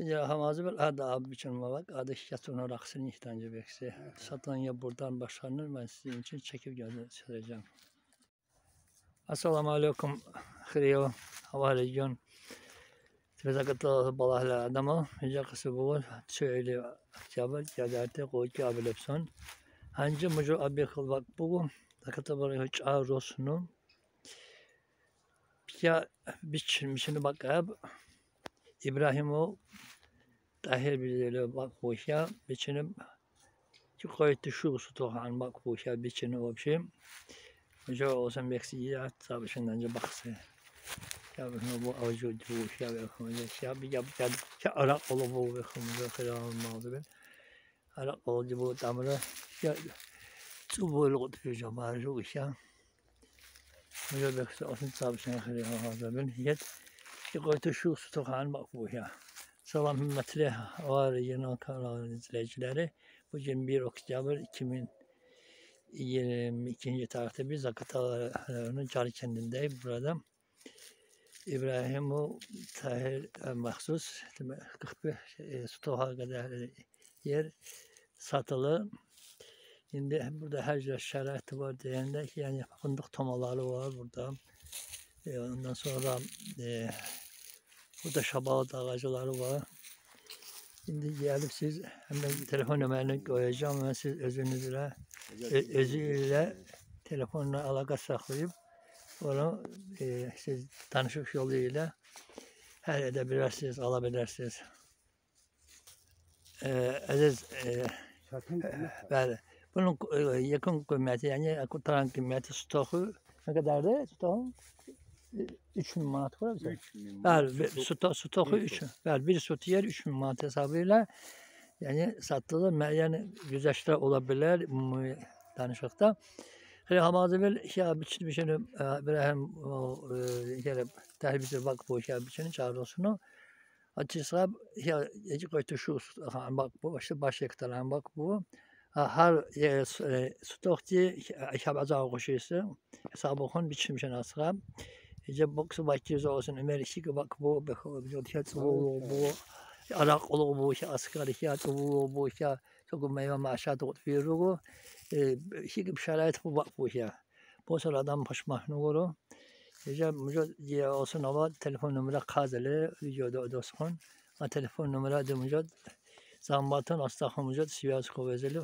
Ya hamazı bil adab biçim bak adı adeş yatına raksın ihtancı bekse. Satan ya buradan başlanır ben sizin için çekip göstereceğim. Assalamu alaikum. Хрио. Хавали Джон. Тебе закатала балахла адама. Я касыбул. Чөйле октябрь. Я дарте койки абелепсон. Ханжи мужу аби хылбак бугу. Закатала чаросну. Я бичмишini bakıp olsun. Ya biçilmişini bak abi. İbrahim o tahir bir bak boşa biçinip ki koytu şu su tohan bak boşa biçini o bir şey. Hoca olsan beksi ya sabışından önce baksı. Ya bunu bu avcı bu ya ve hoca ya bir yap ya ya ara olu bu ve hoca kira olmalı ben. Ara olu bu tamra ya çubuğu tutuyor camaat şu iş ya. Hoca beksi olsun sabışından kira hoca ben yet ki koytu şu su tohan bak boşa. Salam var yeni kanal izleyicileri. Bugün 1 Oktober 2022 tarihte bir Zakat Ağları'nın Cari kendindeyim burada. İbrahim Tahir e, mahsus 41 e, stoğa kadar yer satılı. Şimdi burada her şey şeraiti var diyende yani fındık tomaları var burada. E, ondan sonra e, Burada şabalat ağacıları var. Şimdi gelip siz hemen telefon numaranı koyacağım ve siz özünüzle ö- özüyle telefonla alaka saklayıp onu e, siz tanışık yoluyla her edebilirsiniz, alabilirsiniz. E, aziz e, bəli. Bunun e, yakın kıymeti yani kurtaran kıymeti stoku ne kadardı stoğun? 3000 manat var mı? Bəli, stok, stoku Bir 3. Bəli, bir sot yer 3000 manat hesabıyla yani sattığı müəyyən güzəştlər ola bilər ümumi danışıqda. Xeyr, hamadı bil ya biçin biçin İbrahim o tərbiyesi bak bu ya biçin çağrısını. Açıkça ya yeci koytu şu bak bu işte baş yaktaran bak bu. Her stok diye ya bazı koşuyorsa hesabı kon biçin biçin asgab. İşte boksu bakıyoruz olsun Ömer işi ki bak bu be bu tiyat bu bu arak olu bu işi asgari tiyat bu bu işi çok meyve maşat ot veriyor. İşi ki şarayet bu bak bu işi. Bu sıra adam baş mahnu olur. İşte müce diye olsun ama telefon numara kazılı videoda odasın. A telefon numara da müce zambatın astahı müce siyas kovezeli.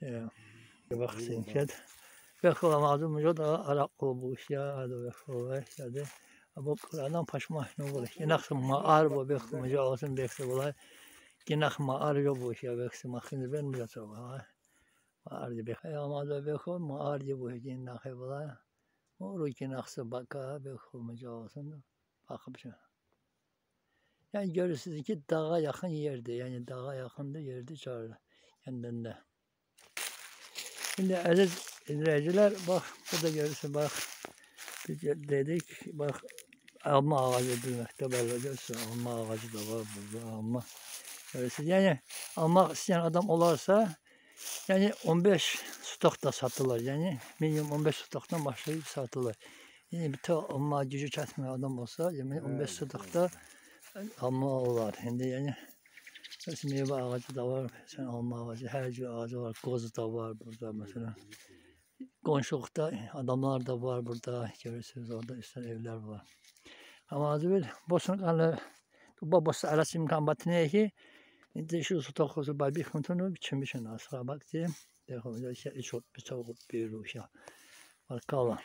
Ya. Bak sen şed. Bekho amazı müce da arak olu bu işi ya da bekho ya da bu Kur'an'dan paşma ne olur. Yenak mağar bu bekho müce olsun bekho bulay. Yenak mağar yo bu işi ya bekho makin ben müce sabah. Mağar di bekho amazı bekho mağar di bu işi yenak bulay. Oru ki naksı baka bekho müce olsun. Bakıp şey. Yani görürsünüz ki dağa yakın yerde yani dağa yakında yerde çağırdı kendinde. Şimdi aziz izleyiciler bak burada görürsün bak biz dedik bak alma ağacı durmakta böyle görürsün alma ağacı da var burada alma. Görürsün yani almak isteyen adam olarsa yani 15 stokta satılır yani minimum 15 stoktan başlayıp satılır. Yani bir tane alma gücü çatmayan adam olsa yani 15 stokta alma olar. Şimdi yani Mesela meyve ağacı da var, sen alma ağacı, her şey ağacı var, kozu da var burada mesela. Konşulukta adamlar da var burada, görürsünüz orada üstten evler var. Ama az bosun kanlı, babası arası imkan batınıyor ki, İnti şu su tokusu bay bir kuntunu biçim biçim asla bak diyeyim. Dekho, ya şey çok bir çok bir ruh ya. Bakalım.